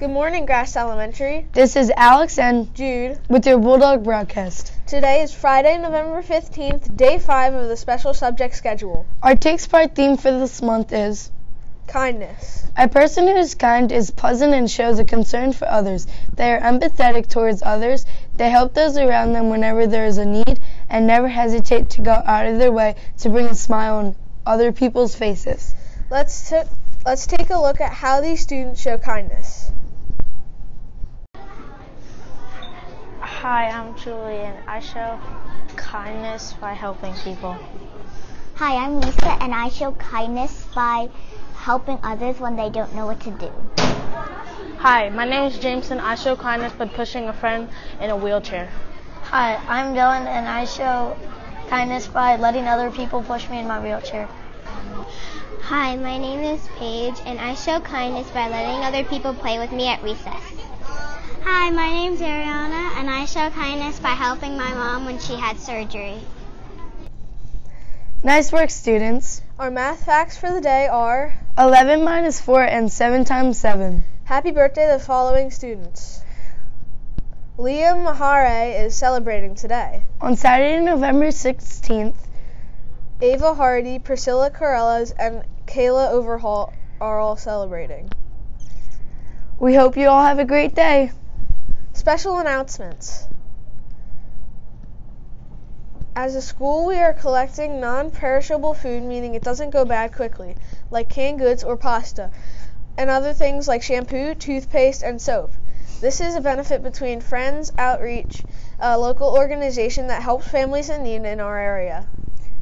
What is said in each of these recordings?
Good morning, Grass Elementary. This is Alex and Jude. with your Bulldog broadcast. Today is Friday, November 15th, day 5 of the special subject schedule. Our Takes Part theme for this month is Kindness. A person who is kind is pleasant and shows a concern for others. They are empathetic towards others. They help those around them whenever there is a need and never hesitate to go out of their way to bring a smile on other people's faces. Let's t- let's take a look at how these students show kindness. Hi, I'm Julie, and I show kindness by helping people. Hi, I'm Lisa, and I show kindness by helping others when they don't know what to do. Hi, my name is Jameson. I show kindness by pushing a friend in a wheelchair. Hi, I'm Dylan, and I show kindness by letting other people push me in my wheelchair. Hi, my name is Paige, and I show kindness by letting other people play with me at recess. Hi, my name's Ariana, and I show kindness by helping my mom when she had surgery. Nice work, students. Our math facts for the day are 11 minus 4 and 7 times 7. Happy birthday to the following students. Liam Mahare is celebrating today. On Saturday, November 16th, Ava Hardy, Priscilla Corellas, and Kayla Overhaul are all celebrating. we hope you all have a great day. Special announcements. As a school, we are collecting non perishable food, meaning it doesn't go bad quickly, like canned goods or pasta, and other things like shampoo, toothpaste, and soap. This is a benefit between Friends Outreach, a local organization that helps families in need in our area.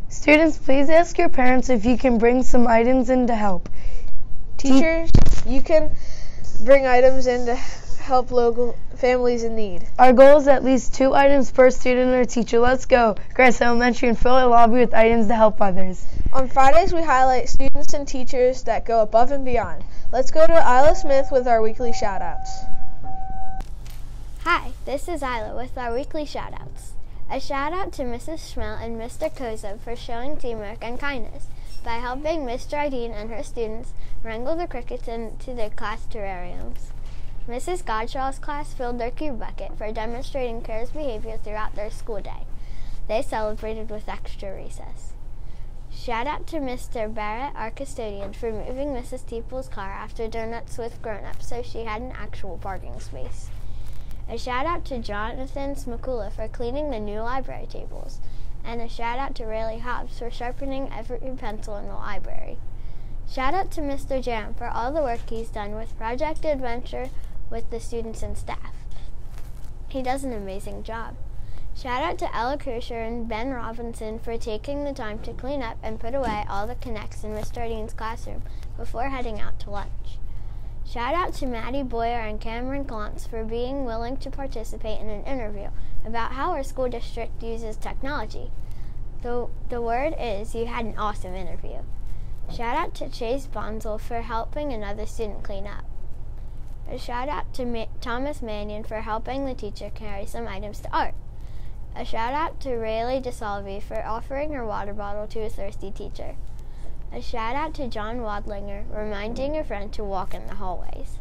Students, please ask your parents if you can bring some items in to help. Teachers, you can bring items in to help local families in need. Our goal is at least two items per student or teacher. Let's go. Grace Elementary and fill a lobby with items to help others. On Fridays, we highlight students and teachers that go above and beyond. Let's go to Isla Smith with our weekly shoutouts. Hi, this is Isla with our weekly shoutouts. A shout out to Mrs. Schmel and Mr. Koza for showing teamwork and kindness by helping Miss Jardine and her students wrangle the crickets into their class terrariums. Mrs. Godshaw's class filled their cube bucket for demonstrating care's behavior throughout their school day. They celebrated with extra recess. Shout out to Mr. Barrett, our custodian, for moving Mrs. Teeple's car after donuts with grown-ups so she had an actual parking space. A shout out to Jonathan Smakula for cleaning the new library tables. And a shout out to Rayleigh Hobbs for sharpening every pencil in the library. Shout out to Mr. Jam for all the work he's done with Project Adventure with the students and staff. He does an amazing job. Shout out to Ella Krusher and Ben Robinson for taking the time to clean up and put away all the connects in Mr. Jardine's classroom before heading out to lunch. Shout out to Maddie Boyer and Cameron Klontz for being willing to participate in an interview about how our school district uses technology. The, the word is you had an awesome interview. Shout out to Chase Bonzel for helping another student clean up. A shout out to Ma- Thomas Mannion for helping the teacher carry some items to art. A shout out to Rayleigh DeSalvi for offering her water bottle to a thirsty teacher. A shout out to John Wadlinger, reminding a friend to walk in the hallways.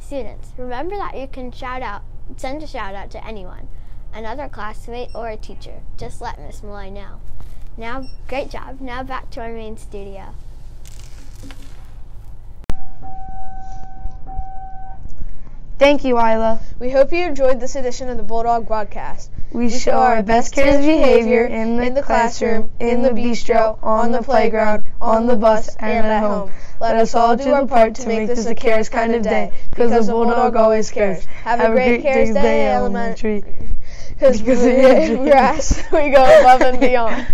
Students, remember that you can shout out, send a shout out to anyone, another classmate or a teacher. Just let Miss Mulloy know. Now, great job. Now back to our main studio. Thank you, Isla. We hope you enjoyed this edition of the Bulldog broadcast. We show our best kids' behavior in the classroom, in the bistro, on the playground, on the bus, and at home. Let us all do our part to make this a cares kind of day, because the Bulldog always cares. Have a great cares day, elementary. Because Because we we grass, we go above and beyond.